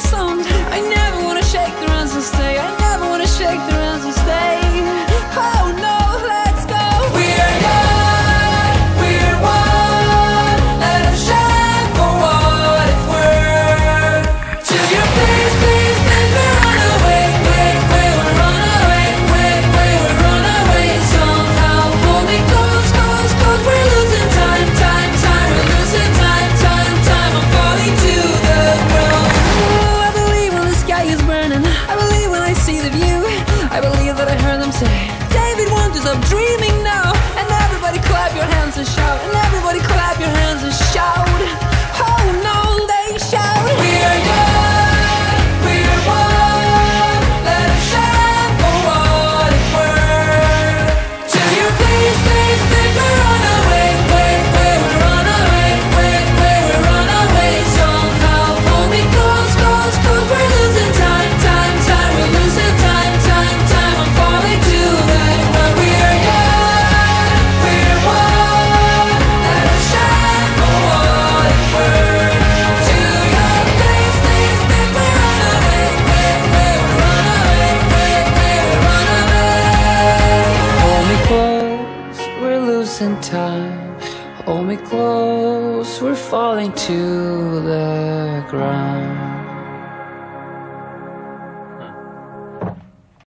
songs I never David Wonders, I'm dreaming now. And everybody clap your hands and shout. And everybody in time. Hold me close, we're falling to the ground.